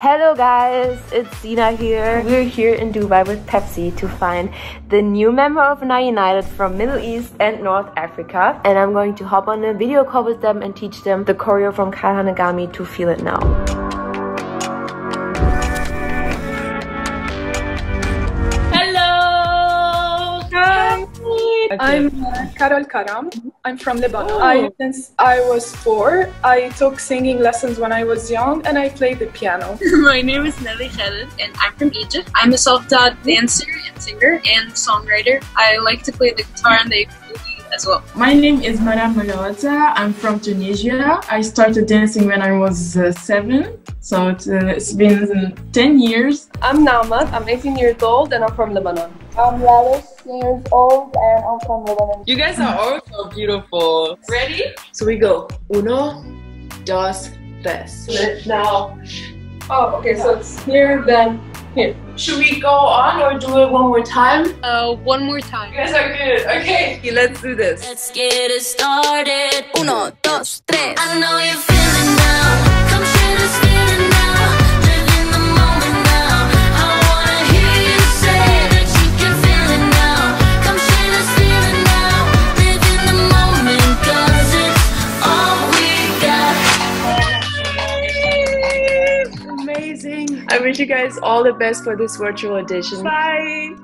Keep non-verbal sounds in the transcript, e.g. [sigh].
Hello guys, it's Sina here. We're here in Dubai with Pepsi to find the new member of Now United from Middle East and North Africa. And I'm going to hop on a video call with them and teach them the choreo from Kyle Hanagami to Feel It Now. Okay. I'm uh, Carol Karam. I'm from Lebanon. Oh. I, since I was four, I took singing lessons when I was young and I played the piano. [laughs] My name is Nelly Khaled and I'm from Egypt. I'm a self-taught dancer and singer and songwriter. I like to play the guitar and the ukulele as well. My name is Mara Malawata. I'm from Tunisia. I started dancing when I was uh, seven, so it, uh, it's been 10 years. I'm Namat. I'm 18 years old and I'm from Lebanon. I'm Lalish years old and I'm from Lebanon. You guys are all so beautiful. Ready? So we go. Uno, dos, tres. Now. Oh, okay, so it's here, then here. Should we go on or do it one more time? Uh, one more time. You guys are good. Okay, let's do this. Let's get it started. Uno, dos, tres. I know you're I wish you guys all the best for this virtual edition. Bye.